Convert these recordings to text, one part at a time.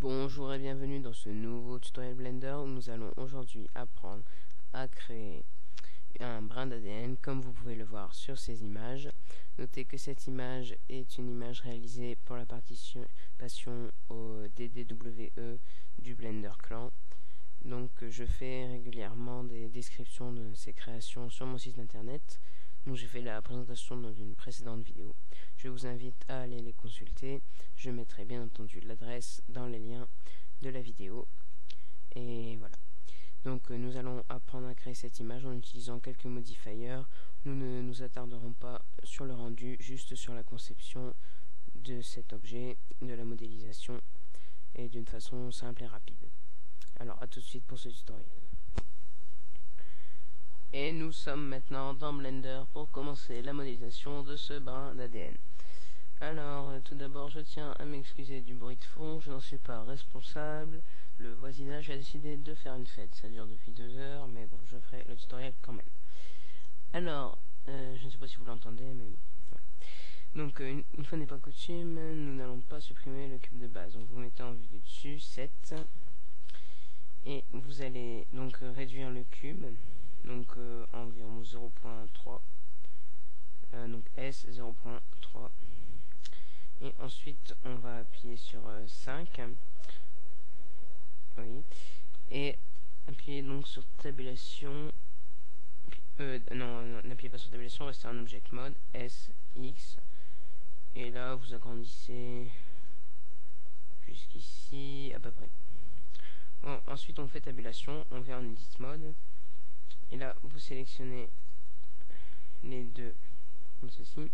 Bonjour et bienvenue dans ce nouveau tutoriel Blender où nous allons aujourd'hui apprendre à créer un brin d'ADN comme vous pouvez le voir sur ces images. Notez que cette image est une image réalisée pour la participation au DDWE du Blender Clan. Donc je fais régulièrement des descriptions de ces créations sur mon site internet. Donc j'ai fait la présentation dans une précédente vidéo. Je vous invite à aller les consulter. Je mettrai bien entendu l'adresse dans les liens de la vidéo. Et voilà. Donc euh, nous allons apprendre à créer cette image en utilisant quelques modifiers. Nous ne nous attarderons pas sur le rendu, juste sur la conception de cet objet, de la modélisation et d'une façon simple et rapide. Alors à tout de suite pour ce tutoriel. Et nous sommes maintenant dans Blender pour commencer la modélisation de ce brin d'ADN. Alors, euh, tout d'abord, je tiens à m'excuser du bruit de fond, je n'en suis pas responsable. Le voisinage a décidé de faire une fête, ça dure depuis deux heures, mais bon, je ferai le tutoriel quand même. Alors, euh, je ne sais pas si vous l'entendez, mais bon. Donc, euh, une, fois n'est pas coutume, nous n'allons pas supprimer le cube de base. Donc, vous mettez en vue du dessus, 7. Et vous allez donc réduire le cube, donc environ 0.3. donc S 0.3 et ensuite on va appuyer sur 5 euh, oui. Et appuyer donc sur tabulation. Euh, non, n'appuyez pas sur tabulation restez en object mode S X. Et là vous agrandissez jusqu'ici à peu près. Bon, ensuite on fait tabulation on vient en edit mode et là vous sélectionnez les deux comme ceci.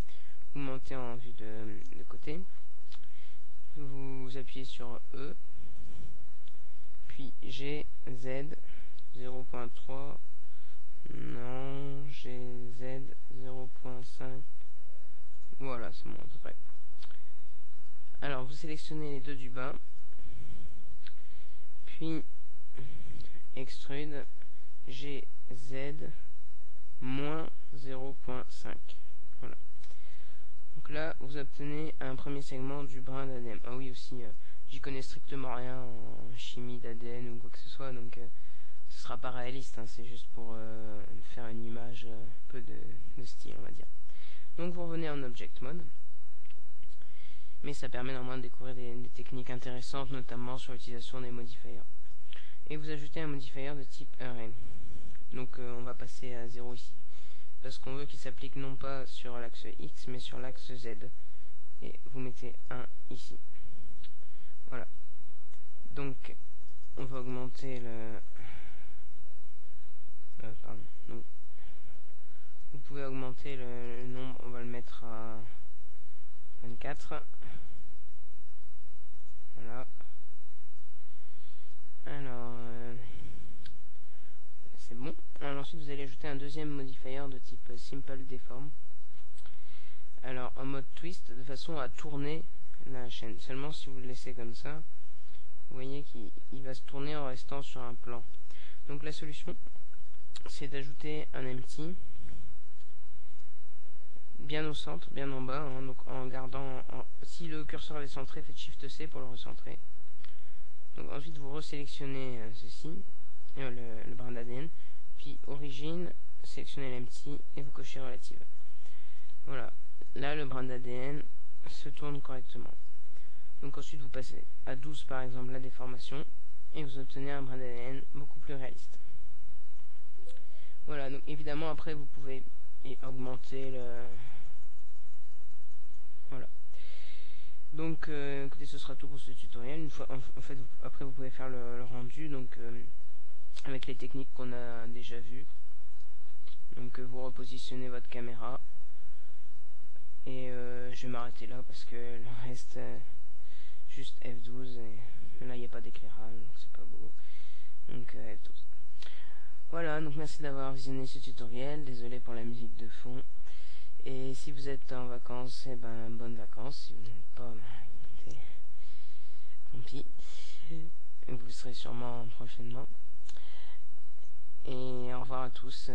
Vous montez en vue de, côté, vous appuyez sur E, puis G, Z, 0.3, non, GZ, 0.5, voilà, c'est bon à peu près. Alors, vous sélectionnez les deux du bas, puis extrude GZ moins 0.5 là, vous obtenez un premier segment du brin d'ADN. Ah oui, aussi, euh, j'y connais strictement rien en chimie d'ADN ou quoi que ce soit, donc euh, ce sera pas réaliste, hein, c'est juste pour euh, faire une image un peu de, style, on va dire. Donc vous revenez en Object Mode, mais ça permet néanmoins de découvrir des, techniques intéressantes, notamment sur l'utilisation des modifiers. Et vous ajoutez un modifier de type array. Donc on va passer à 0 ici. Parce qu'on veut qu'il s'applique non pas sur l'axe X mais sur l'axe Z. Et vous mettez 1 ici. Voilà. Donc on va augmenter le euh, pardon. Vous pouvez augmenter le, nombre on va le mettre à 24 voilà alors euh, c'est bon alors ensuite vous allez ajouter un deuxième modifier de type Simple Deform. Alors en mode twist de façon à tourner la chaîne. Seulement si vous le laissez comme ça, vous voyez qu'il va se tourner en restant sur un plan. Donc la solution c'est d'ajouter un empty bien au centre, bien en bas, hein. donc en gardant si le curseur est centré, faites Shift C pour le recentrer. Donc ensuite vous resélectionnez euh, ceci, euh, le, brin d'ADN, origine, sélectionnez l'empty et vous cochez relative. Voilà, là le brin d'ADN se tourne correctement. Donc ensuite vous passez à 12 par exemple la déformation et vous obtenez un brin d'ADN beaucoup plus réaliste. Voilà, donc évidemment après vous pouvez augmenter le... Voilà. Donc écoutez, ce sera tout pour ce tutoriel. Une fois, en, fait, après vous pouvez faire le, rendu. Donc euh, avec les techniques qu'on a déjà vues. Donc euh, vous repositionnez votre caméra et euh, je vais m'arrêter là parce que le reste juste F12 et là il n'y a pas d'éclairage donc c'est pas beau donc F12 voilà donc merci d'avoir visionné ce tutoriel désolé pour la musique de fond et si vous êtes en vacances eh ben bonnes vacances si vous n'êtes pas ben, tant pis vous le serez sûrement prochainement et au revoir à tous.